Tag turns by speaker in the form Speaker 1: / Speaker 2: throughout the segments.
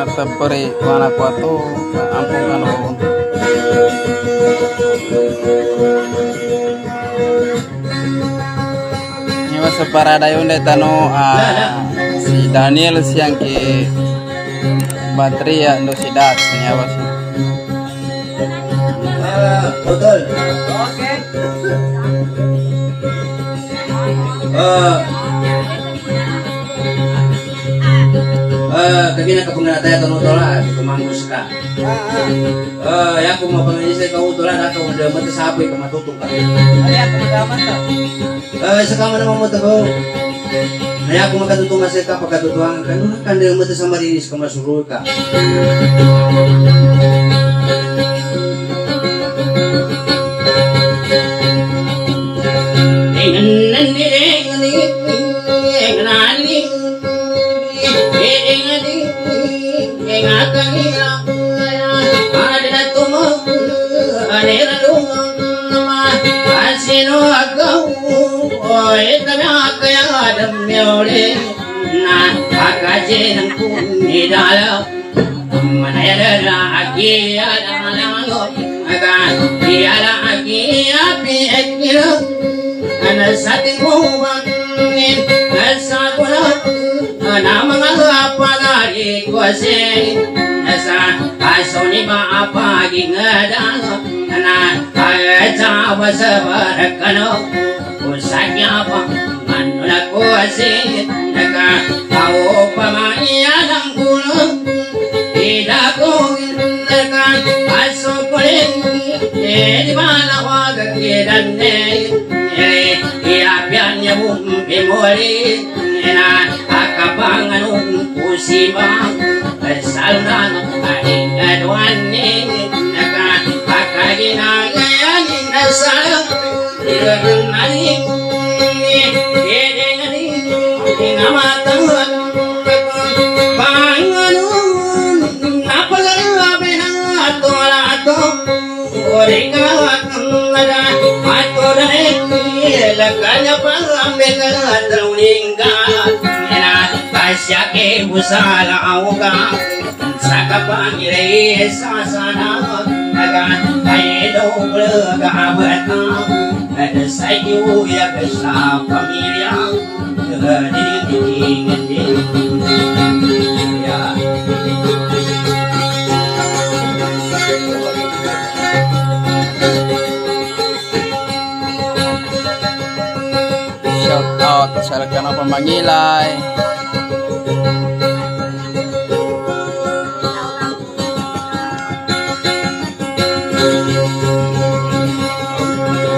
Speaker 1: natapari mana kuatu ampung kanu nyawa separada yonde tano ah, si Daniel siang ki batria ndo si dat nyawa si
Speaker 2: Ah, betul. Ah. Ah, kami nak kepengen tayo tanong tola, kumanggus ka. Ah, ya aku mau pengen saya kau tola, nak kau udah mati sapi kau matutung ka. Ah, sekarang mana mau tahu? Nah, aku makan tutung masih ka pagkatutuan kan kan dia mati sama dinis kau masuruh ka. Ana satin mo bangin Nasa ko na Na mga apagari ko se Nasa aso ni ba apaging adang Na agajawa sa barakano Usanya pa Ano na ko se Naka Ako pa maiyanang Di ba na wag Kidan Iapiannya bumpi mori Na akabangan um kusibang Laganya pangambil terulingga Kasya ke busala auga Saka pangire sasana Naga kaedo ulaga abata Ada sayu ya kesa pamilya Ding ding ding Ya
Speaker 1: shout out sa Lagano Pamangilay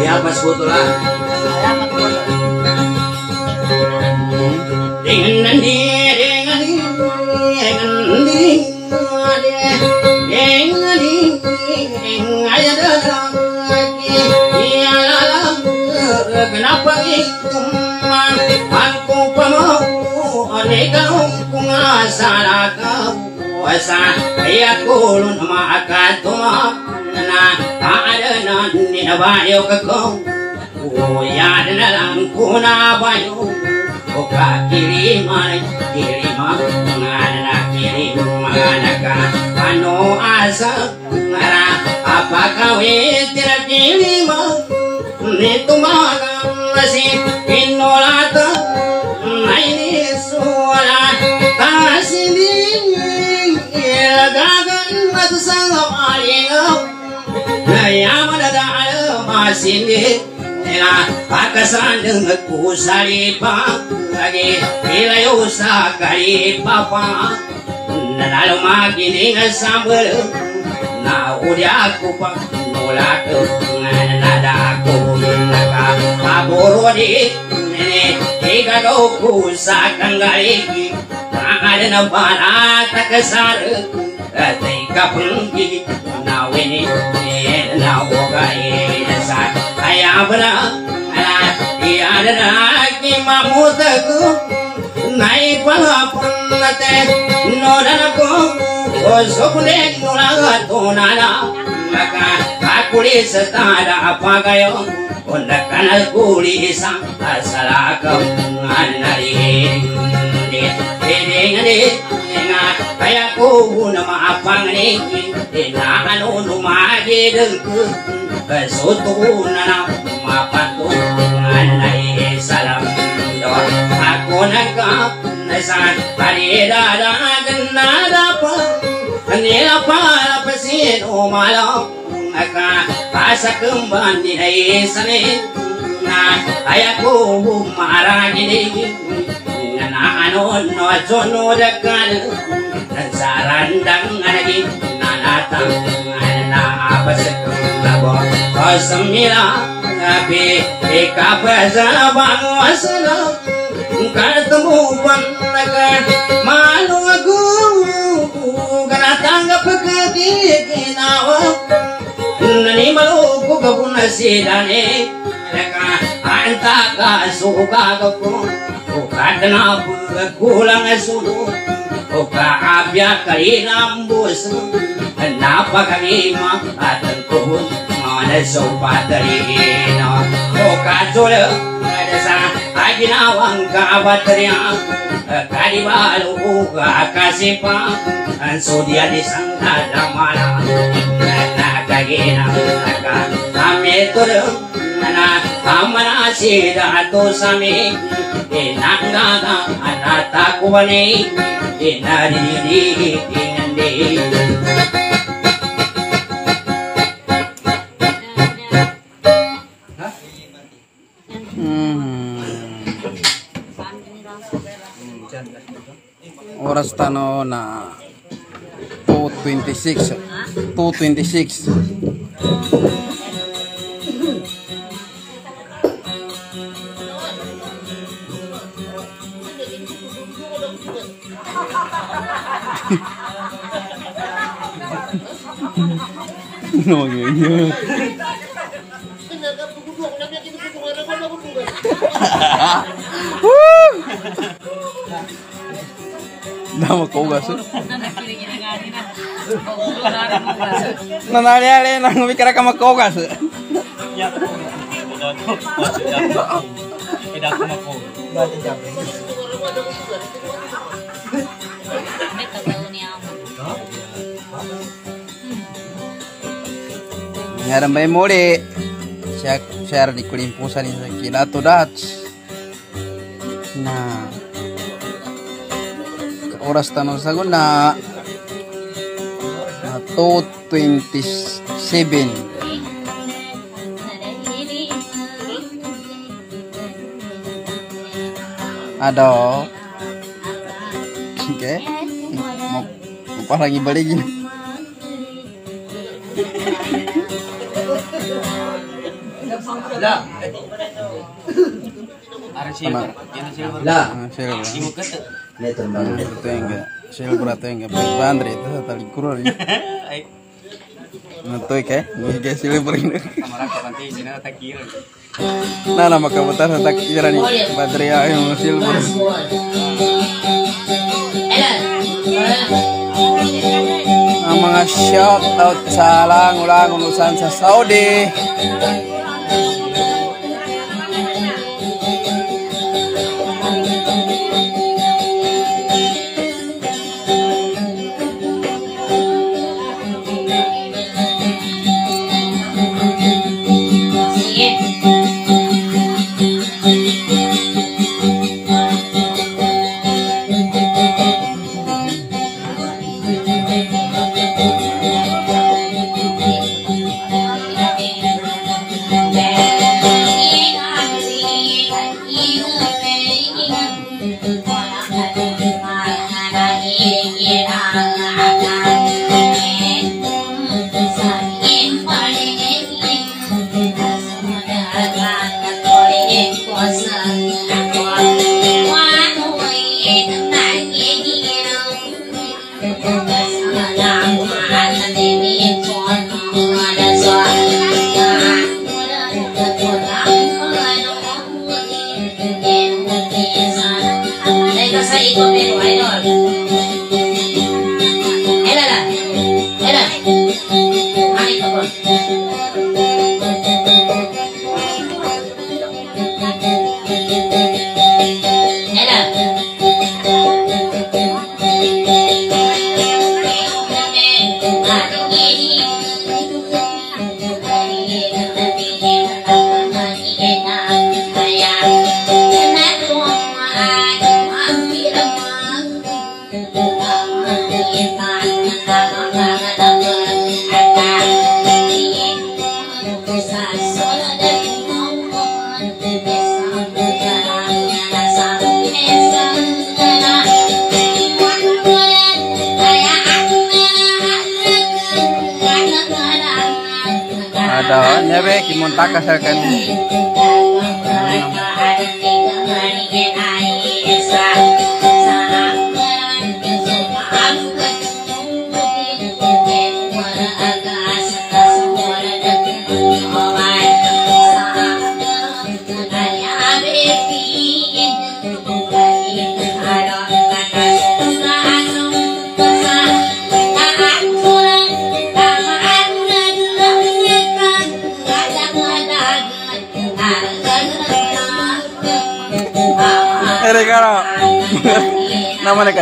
Speaker 2: Ya foto ya kulun maka tuma na ada nan ni bayo kako ya na lang kuna bayo Oka kiri mai kiri ma ngana kiri ngana ka ano asa ngara apa kawe tira kiri ma ni tumaga si inolata matusang alingaw Nayaman ada ada masini Nila pakasandeng kusari pa Lagi ilayo sa kari papa Nanalo magining sambal Na uli ako pa nulak Nada ko naka Kaburo di Nene ko sa kangariki Pangalan na para kapungi na weni na bogai sa ayabra ala yadana ki mamutaku nai palapunnate nodanako o sokune nulaga tonala maka cái satara apagayo onda kanal kuli sa asalakam này. Ding nga kaya ko na maapang ni inaano lumagi ng Suto na na mapatungan na isalam do Ako nagkapnasan Panidadagan na dapat Kanila para pasin umalok na Na kaya ko bumaragin Nga na ano no sono dagan Sarandang anagin Nanatang naabasag labo Kasamila Ngabi Ikapasa bangwasana Kartumupan Naga Malu aku Kanatanggap kekikinawa Nani maluku kapuna sidane Naga Antaka suka kapu Ukadana kulang sunu Uka abya kalinambus Napakalima at ang kubot Mga sopatarino Uka tula Sa ay ginawang kabaterya Kalibalo uka kasipa Ang sudya di sang kadamana Nakaginang naka Kami turun na
Speaker 3: Oras tano na 2.26 2.26 No, ganyan. Dama ko ugas. eh. Nangyari lang mikira ka magkugas. Eh. Ngayon may muli. Siya, share di kulimpusan ni sa Kilato Dats. Na oras tanong sagon na na 2.27 Ado Okay Mau, mau parang ibalik gini sa talikuran niya. Ito yung kaya, may ga silver. Ini. Nana makabuta sa takiran ni Badre yung silver. Ang mga shout out sa langulang urusan sa Saudi.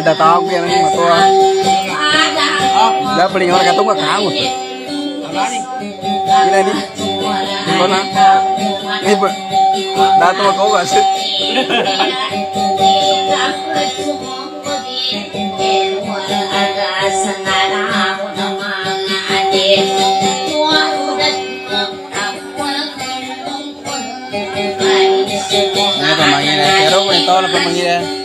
Speaker 3: Kada tahu yang ni matua. Dah beli orang kata gua kamu. Ini ni. Di mana? Ni ber. Dah tu kau gak sih? Ini pemanggilan. Pero pun tahu lah pemanggilan. Maganda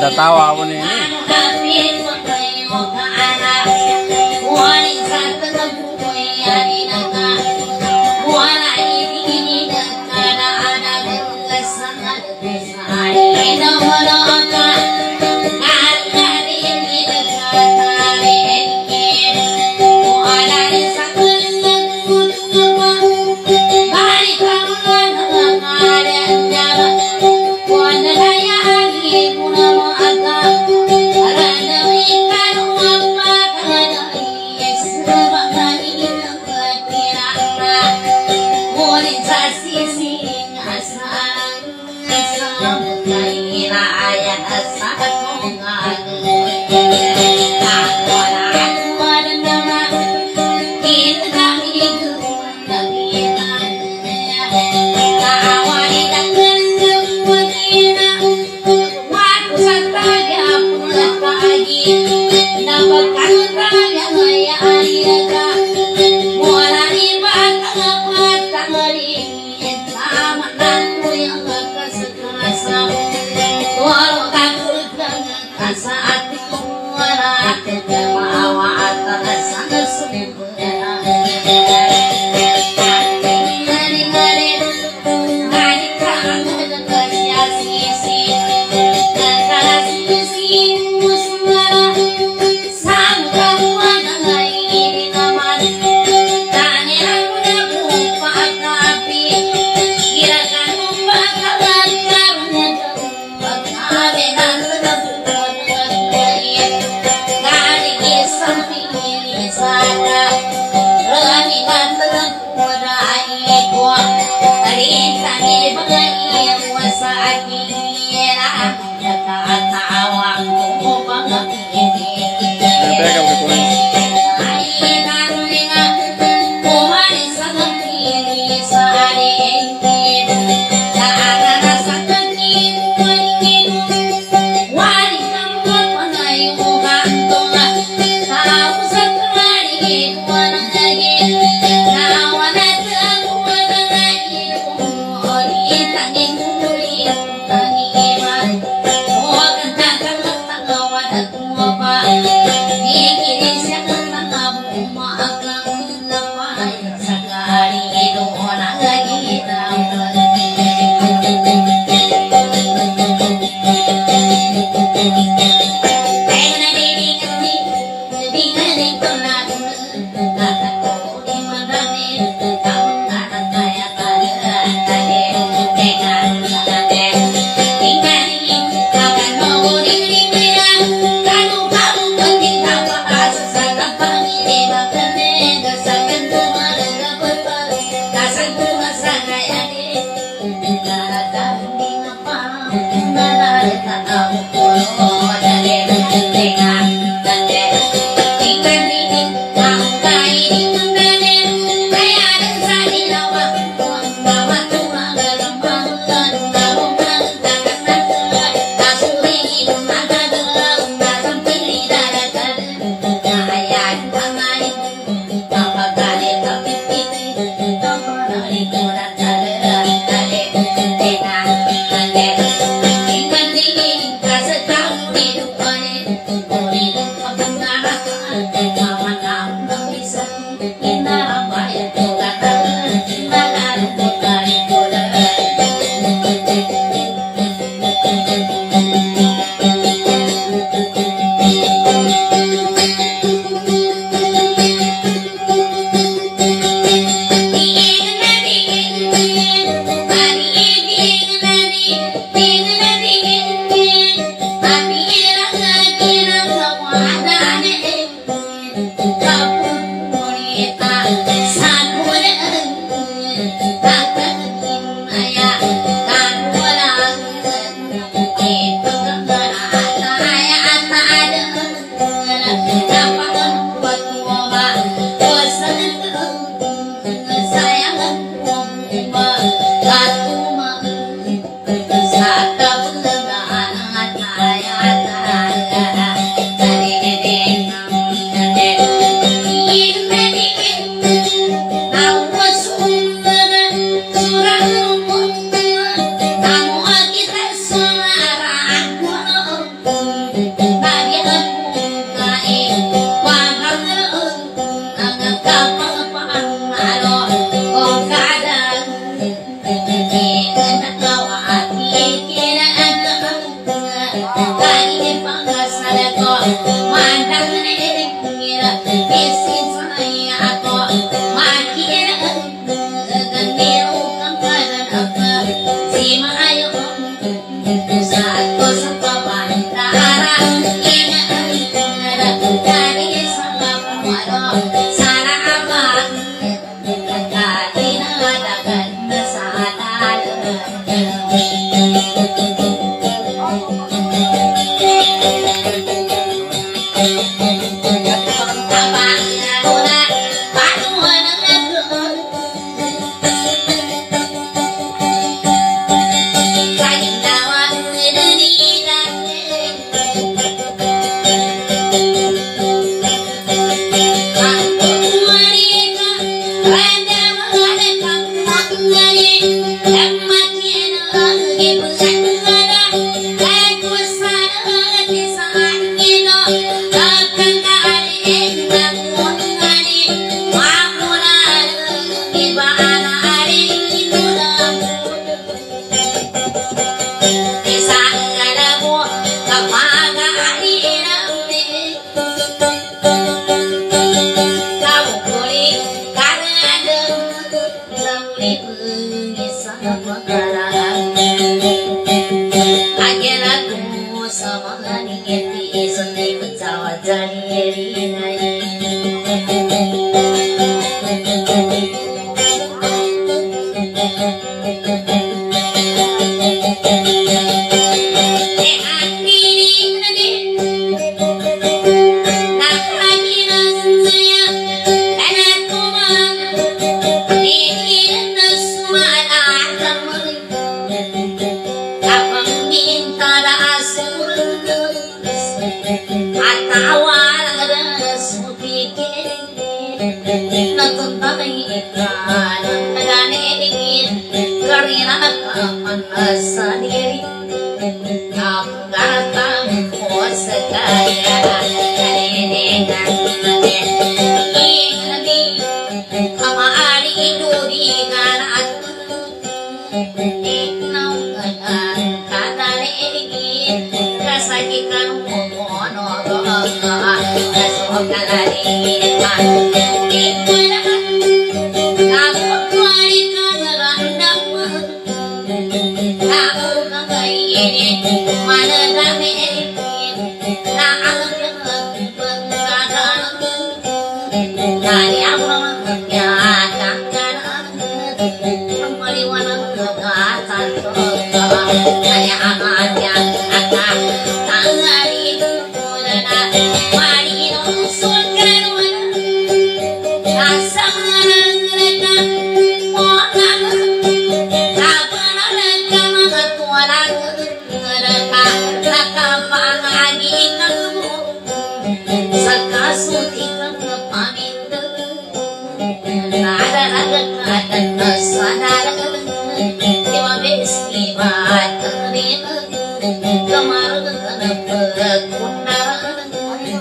Speaker 3: ini kan pakada tawa ako ni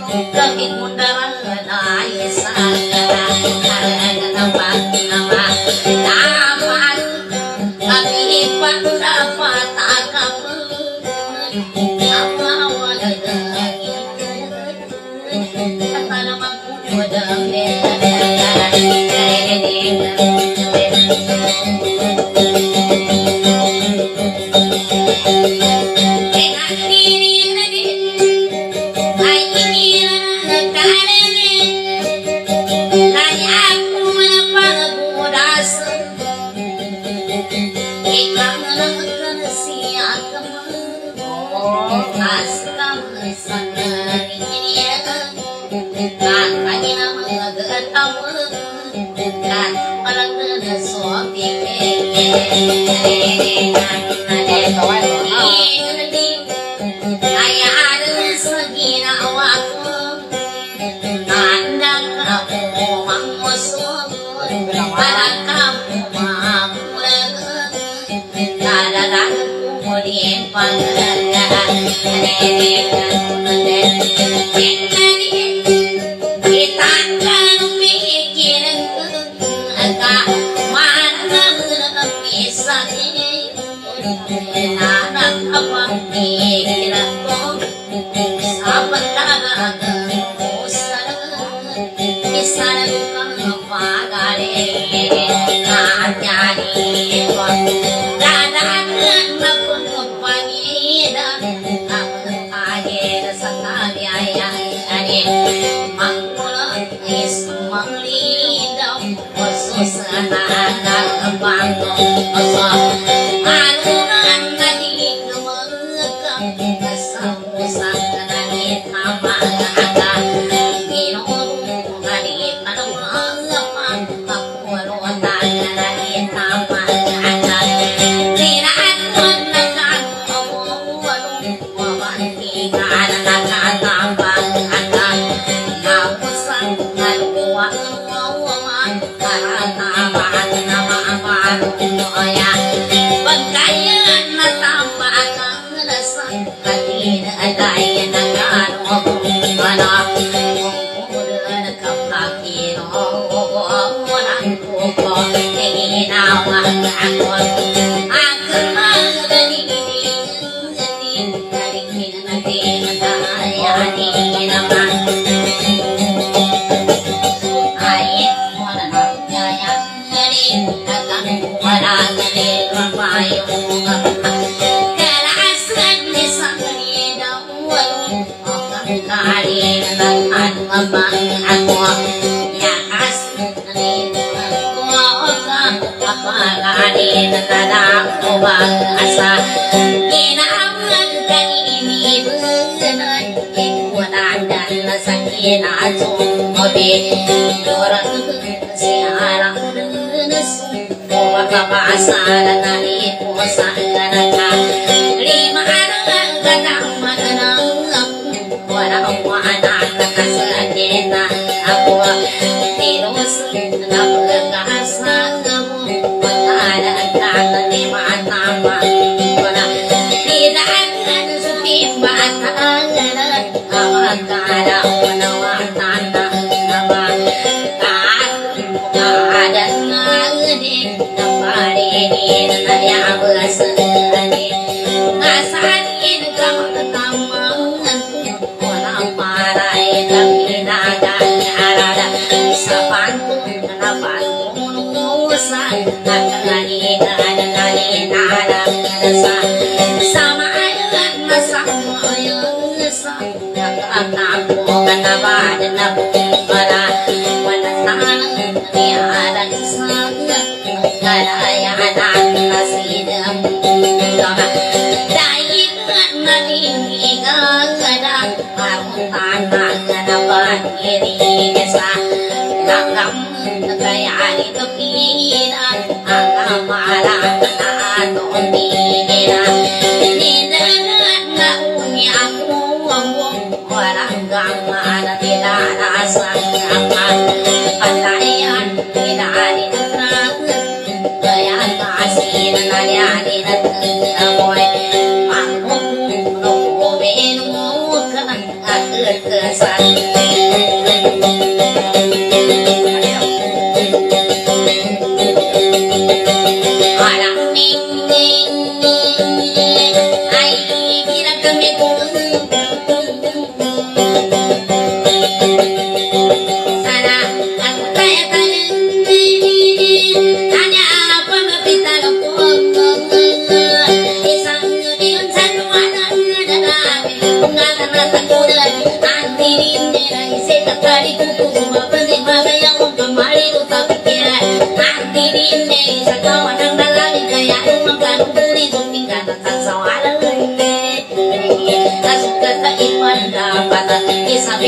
Speaker 3: Dahil mo na mantap
Speaker 4: mantap Kau
Speaker 3: bakal pasal dan tadi ku sakit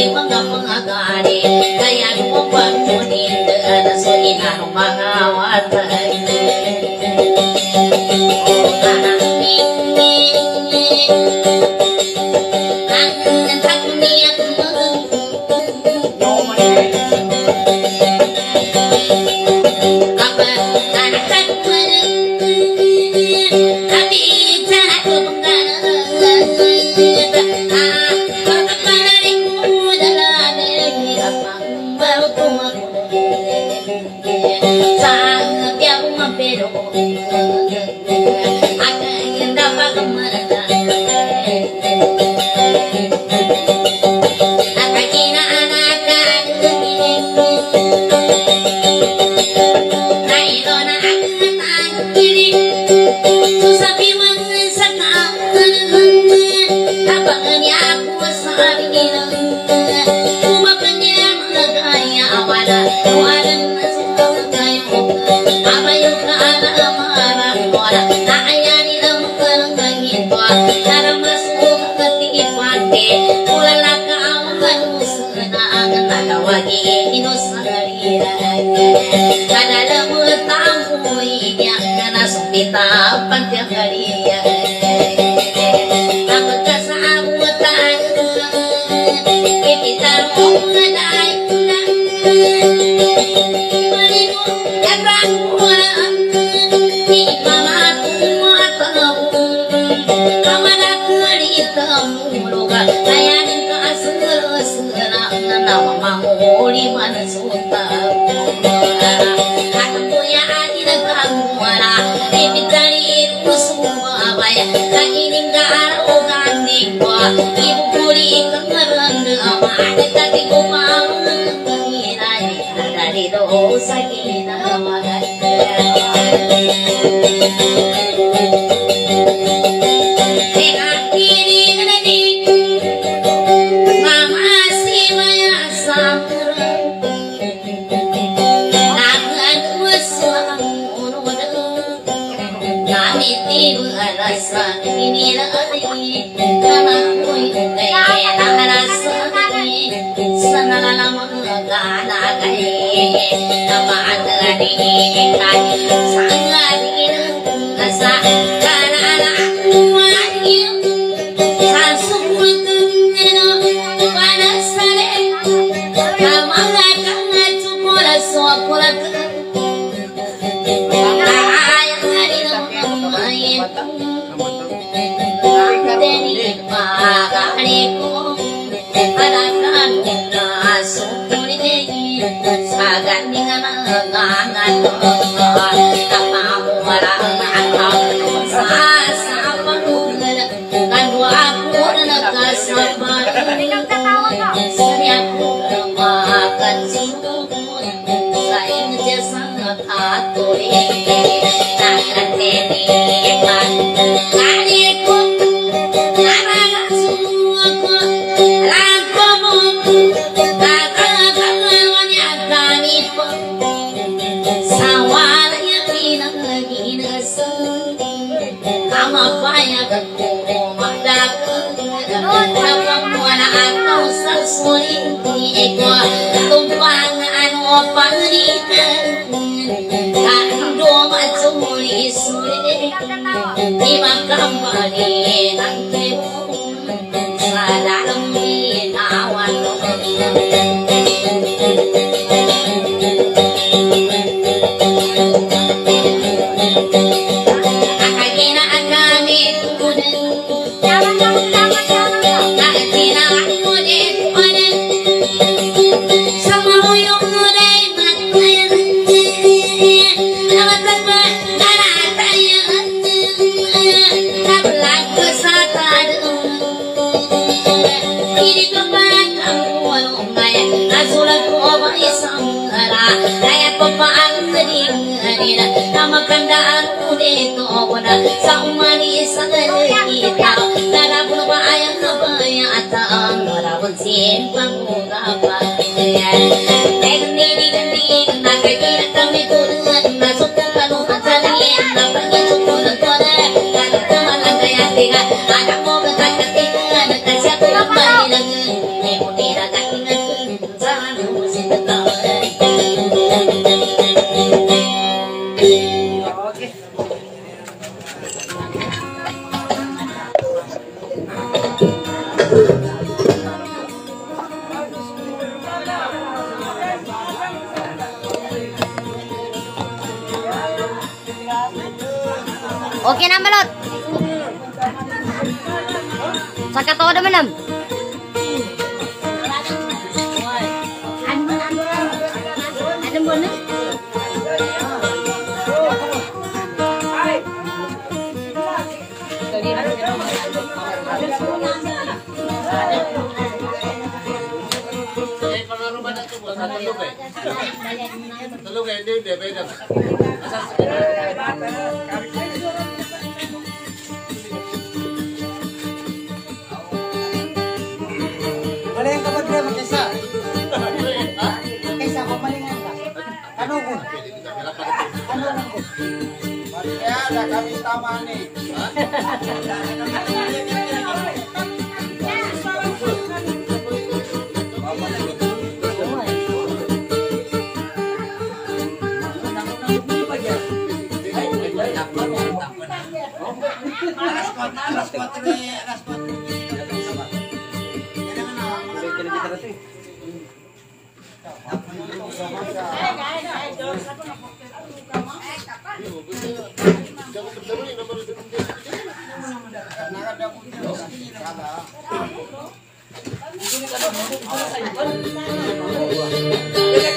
Speaker 3: sabi mga mga gari Kaya mo Ini kepada
Speaker 2: Yes. Música Buat perusahaan.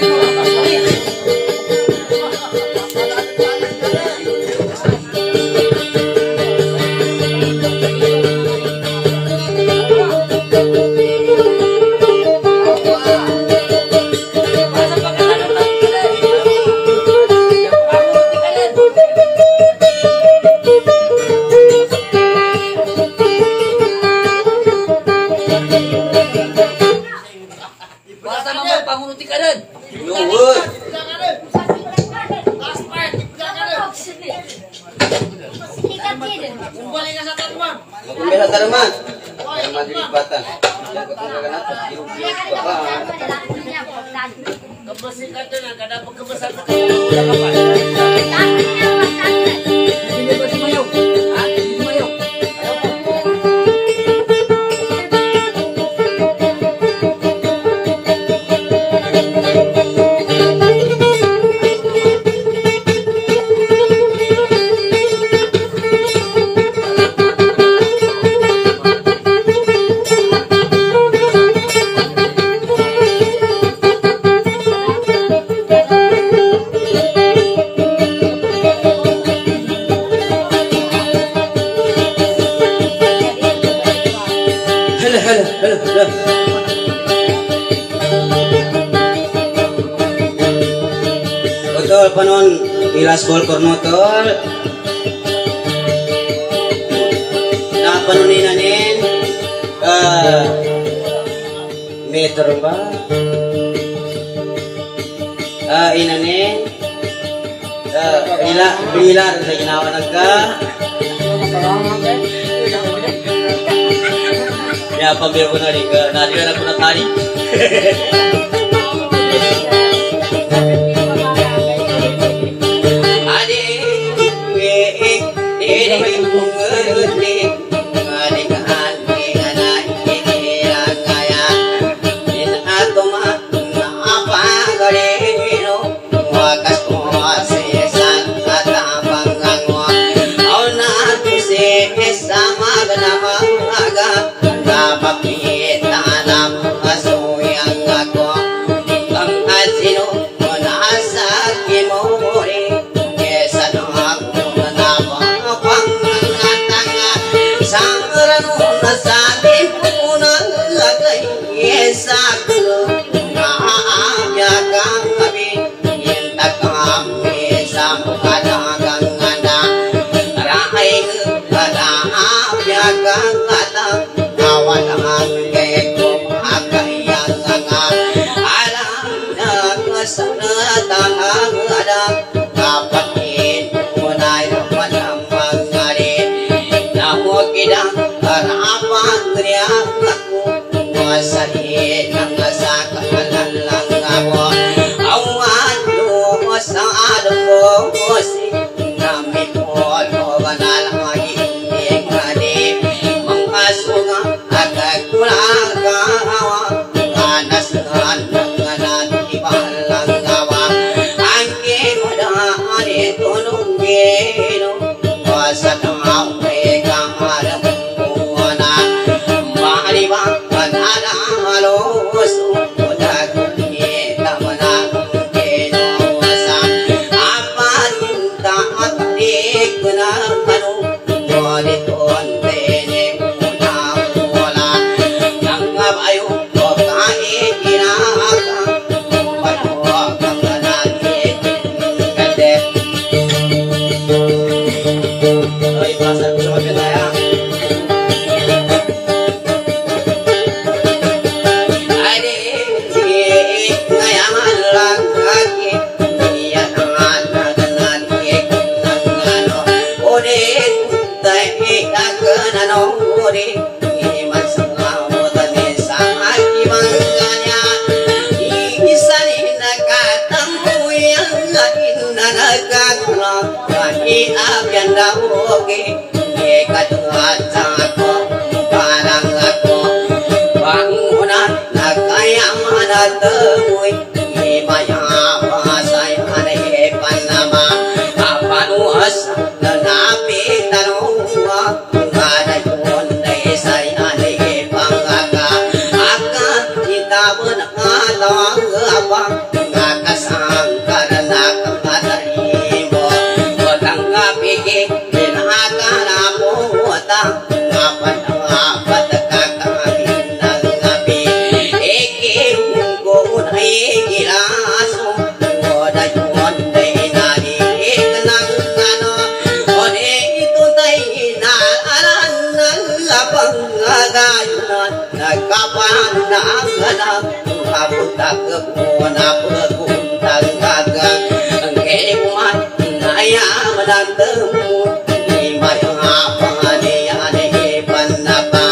Speaker 2: Eh, Ina ila eh, bila sa ginawa nagka Ya pabiro ko na rin ka, nari ka na po na tari. nasana puta puta na punta gaga ke kumat naya madantamu ni maya pane ane panapa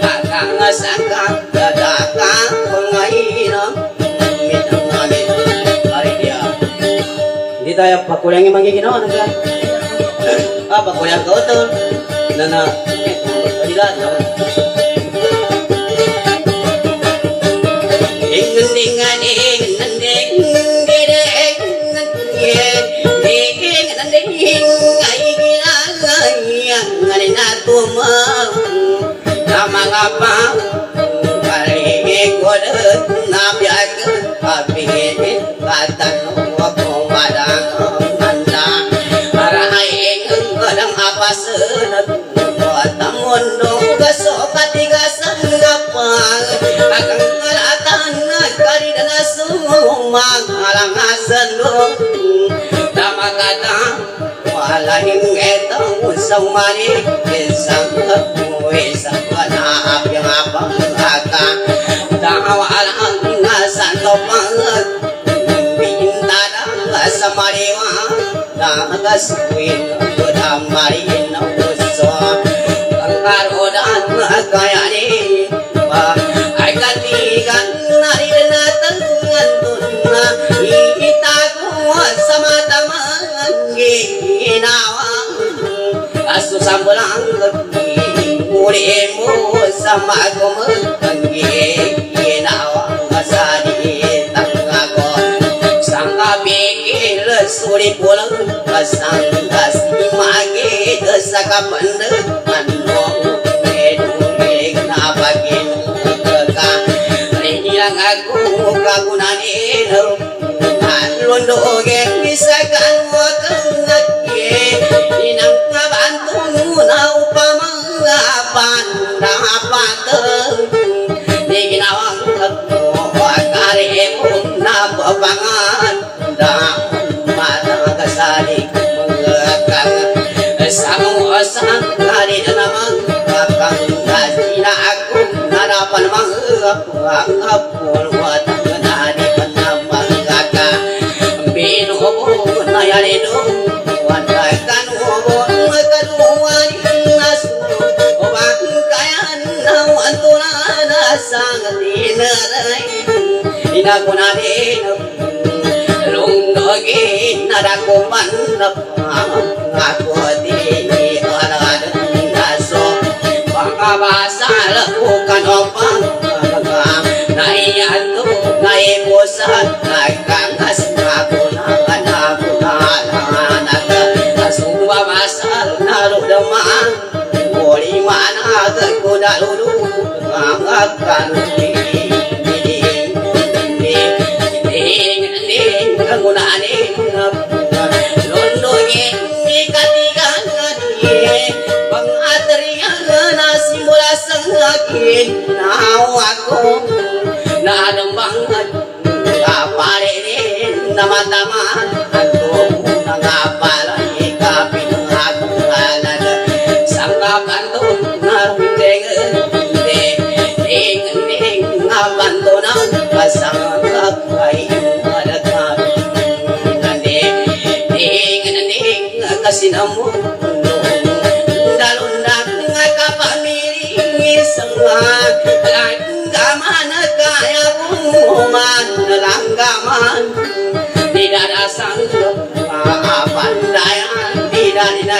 Speaker 2: kakang sakang dadakang pengaina mitangane hari dia di tayo pakulangi mangi ginawa nang apa kulang ko to na na Tadi lah, những nghe tông sông mà đi về sáng hấp về sáng và na áp yang apa kata tahu alang san to pangat minta dah sama dewa dah gas win udah mari muli mo sa magumang ginawa sa ditang ako sang kabikil suri pulang pasang kasi magi sa kapandang samu asang kari namang kakang nasina aku narapan không manghap walwat nari penamang kaka bin hobo nayari dong wandaikan hobo makan huan nasu obak kayan nau antulan asang dinarai inakunari lungdogi narakuman napang Pakabasal Bukan opang Naiyan to Naimusan Nagkangas Nakunakan Nakunakan Asumba masal Narudamaan Wali mana Kuda lulu khi nào à cô na đồng bằng à pa re na ma ta ma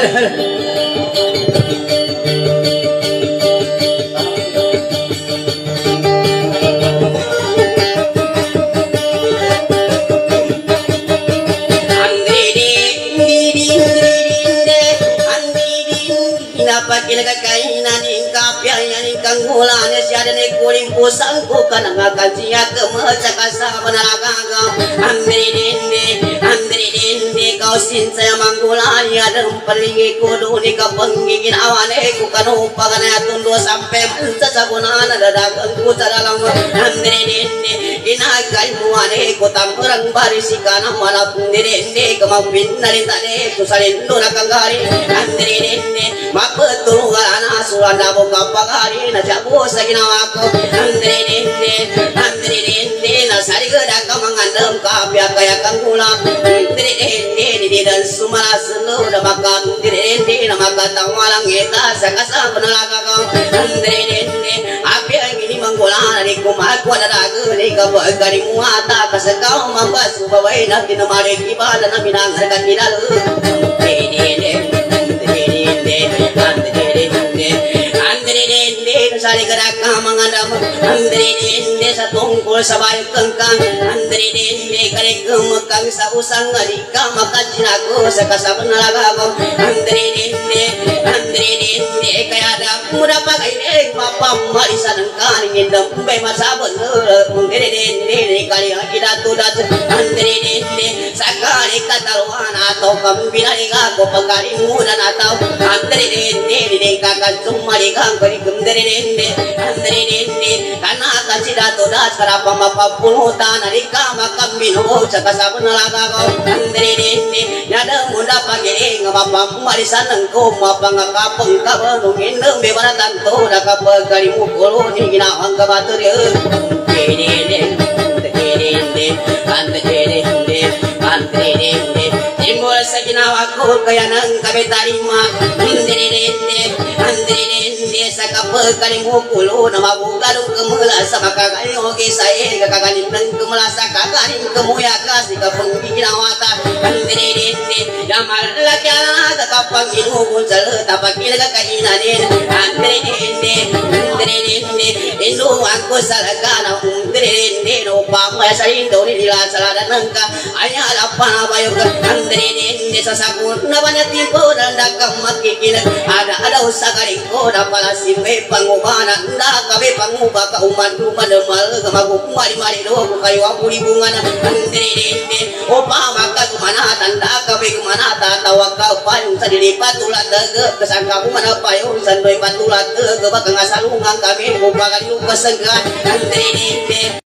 Speaker 2: hal hal kainan ingkap yang yang ingkang mulanya si ada ni kuring pusang ku kana ngakan menca sagunana dadagang ku dalam andri dindi inagai muane ku tamperang barisi kana malap dindi kemampin nari tade ku salindo nakangari andri dindi mapetul ana sulanda boka pagari na jabu sa ginawa ko andre dinde andre dinde na sari gada ka mangandam ka pya kaya kang kula andre dinde di dan sumala selu da maka andre dinde na maka tawalang eta sa kasa penalaga ka andre dinde apya ini manggola ni kumaku ada ragu ni ka bagari muata kasakau mambasu bawai na kinamare kibala na minangar ka kinalu dinde dinde andre sari geraka mengadam andri dende satungkul sabayuk kengkang andri dende kare kemekang sausang ngalika maka jinaku sakasa penalagago andri dende andri dende kaya ada muda pakai dek papa marisa nengkan ngindam be masa bener mungkin dende kali ida tudat andri dende sakali katalwan atau kambina ko pagari muda atau andri dende cuma dikang kari gemdere dende dende andri dende kana akan sidato das para pamapapunutan alika makambino saka sabun laga ko andri dende nyada munda pagere ngapam marisan ko mapanga kapeng kabanu indem bebara tanto daka pagari mukolo ni gina angga batur ye dende dende andri dende andri dende timbul sa ginawa ko kaya nang kami tarima andri dende andri dende sa kapagari mukolo na mabugalong kemula sa makagaling oke saya kakagaling ng kemula sa kagaling kemuya kasi kapag ginawata andri dende yamal lakya kakapag inugun sa tapak kinagakainanin andri dende andri dende inuwan ko sa lagana andri dende no pamaya sa indo ni nila sa lada nangka aya alapa na bayo ka andri dende sa sakun na banyatin ko na nakang makikinig ada ada usagaling ko na pala si may pangumana na kami panguba ka uman uman demal kamagu mari mari do ko kayo ang bulibungan andri dende o pama ka kumana tanda kami kumana tatawa ka payung sa dilipat tulat daga kesangka kumana payung sandoy patulat daga bakang asalungan kami kubagan lukas segan andri dende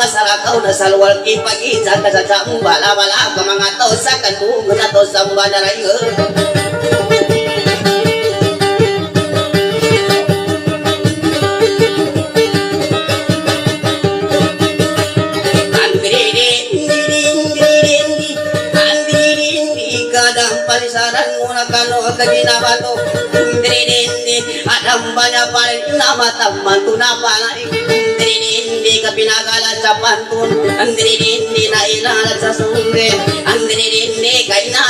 Speaker 2: masalah kau dasar walki pagi jaga jaga mbala bala kemanga dosa kan tu guna dosa mbala raya parisaran muna kano kagina bato Dre dende ada banyak paling nama taman nama tu napa nai Andri dindi kapinagala sa pantun Andri dindi na ilala sa sungge. Andri dindi kainala sa samaya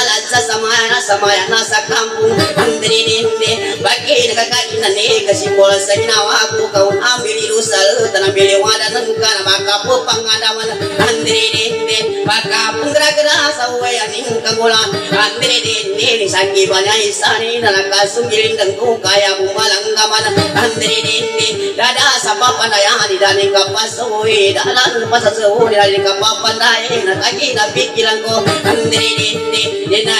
Speaker 2: samaya na sa kampung Andri dindi bagi nakakainan ni kasipol sa ginawa ko kau ambil irusal tanam bili wada nang kana maka po pangadawan Andri dindi baka penggerak-gerak sa wayaning kagula Andri dindi ni sangi banyak isani nalakasunggiling dan kaya bumalang gaman Andri dindi dada sa papandayan di daning kapasuhi dalan pasasuhi daling kapapandayan natagi na pikiran ko Andri dindi dinang kabe katawan saki bali sane na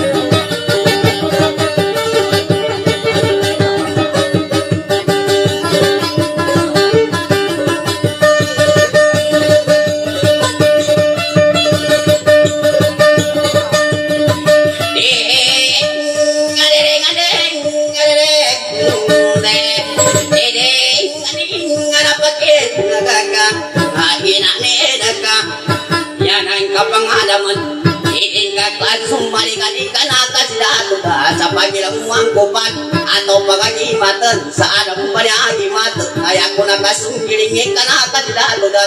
Speaker 2: ka sa pagilamuang kupat Ato pagagimatan sa adam panyagimatan Kaya ko nakasunggilingi ka nakasilato ka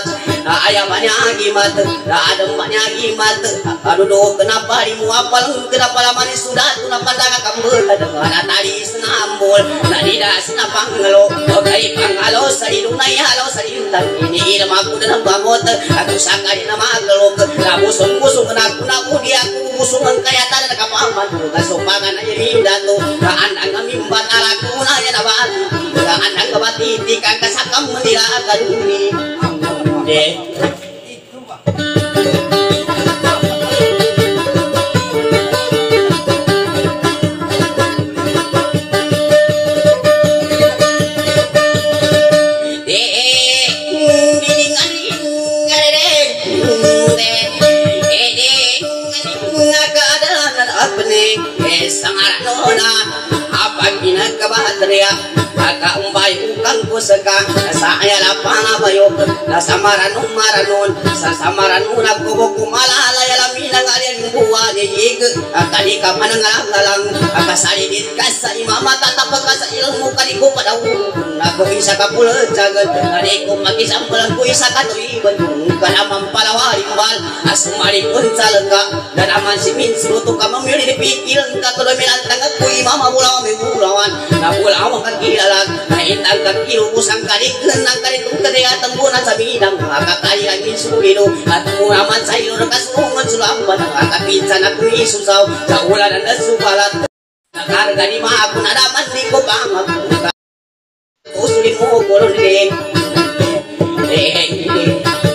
Speaker 2: Aya panyagimatan na adam panyagimatan Ano do kenapa di mo apal kenapa laman sudah tu napandang kambul Dengan atari senambul na didas na pangalo O kay pangalo sa ilunay halo sa ilutan Ini ilm aku dan bangot Aku sakay na magalog Na busong-busong na ako na udi aku busungan kaya tanda nakapaman Kasupangan ay rindato Kaan ang aming batara kuna ya nabahan Kaan ang kabatiti kang kasakam nila kaduni Hindi apa ginagabahatria Aka umbay ukang kusaka Saya lapana bayok Na samaranong maranon Sa samaranong nagkubo kumalala Yalamina nga rin buwa ni Yig Akali ka manangalang Akasalidit ka sa imama Tatapag ka sa ilmu Kaniko padaw Ako isa ka pulad Jagan Kaniko mag-isang bulan ko isa ka tuiban Kanamang palawaring bal Asumaripon sa langka Dan naman si Minsruto ka mamili ni Pikil Katuloy ang tangag ko imama Mula kami bulawan Nabulawang kang kilalag Naitang kang kilubusang kaliklan Ng kalitong kadayatang bunan sa bidang Makakali ang insulino At muraman sa ilo ng kasungan Sulamban ang kakapinsan at kumisusaw Sa ulan ang nasubalat Nakarga ni mga ako na naman Di ko pa magbuka Usulin mo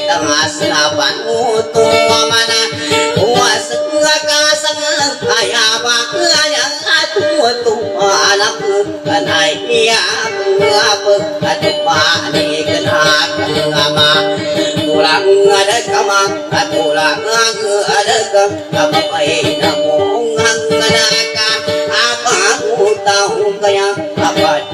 Speaker 2: kulon din Ding ding senapan utuh mana puas kasang ayaba ayang atu tu anakku kanai ya apa atu pani kenak lama tulang ada kama tulang ada kam apa pai namong ada ka apa ku tahu kaya apa nya ko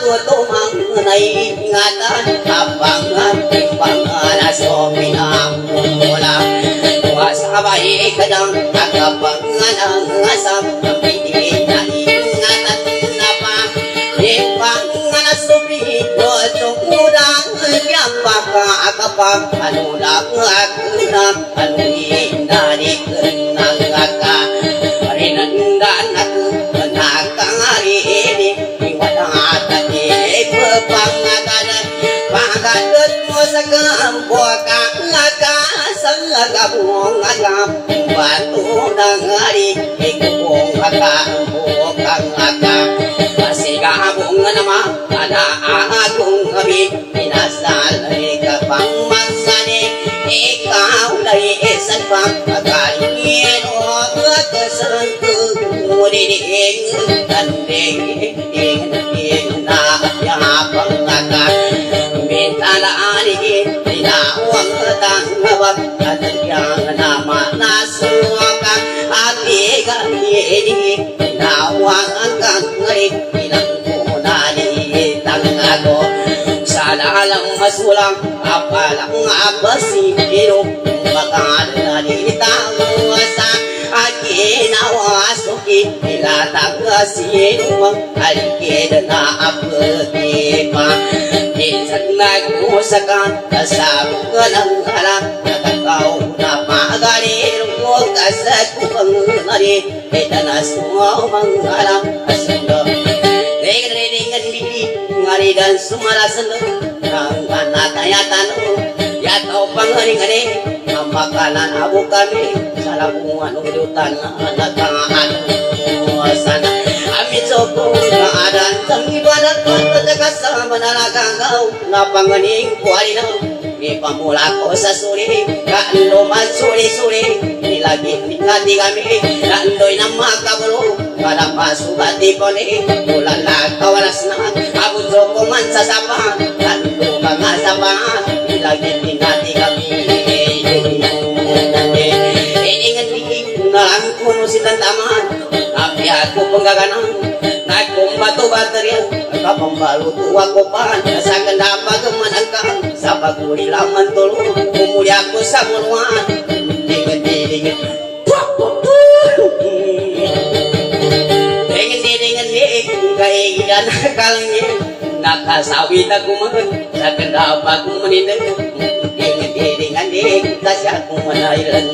Speaker 2: tua tô mang này. Ngà ta tháp bằng tích bằng là so mi na mô la tua sa bay kadang ta bằng là sam mi ni na ni ngà ta na pa. Ni bằng là so mi do to mu da ya pa ka ka pa anu da ka na anu ni na ni na ka rinanda cơ của các là cá sân là gặp nguồn là gặp và tu đang đi đi cùng là cá cùng là cá và sĩ cá cùng là má là đã cùng là bi thì là sa lấy cả bằng mắt sa đi đi cao lấy sân bằng cả nhiên ô bước sân cứ đi đi đến tận đi đến đến na nhà bằng suaka ati ga ni ni na wa ka ngai nan ko na ni tang ago sala lang masulang apalang abasi pero makan na ni tang sa aki na wa suki ila tang si mo al ke na ap ke pa ni sang na ko sa ka sa ko nang hala huwag kasat kung ngari itanas mo ang alam asando Dengan bili ngari anataya tanu ya kami kau napanganing kuari nau ni pamula ko sa suri kando masuri suri ni lagi tingati kami nandoy na makabalo kada pasubati ko ni ulan la kawalas na abu joko man sa sapa kando mga sapa ni lagi tingati kami Iningan biging nalang kuno silang taman. Tapi aku penggaganan Nagkong bato baterya Kapambalo tuwa ko pa Sa ganda pagamanangkan Sa paguli laman tulo Umuli ako sa mulwan Dingan dingan Dingan dingan Kaigan kalangin Nakasawit ako man Sa ganda pagamanindang Dingan dingan Kasi ako manailan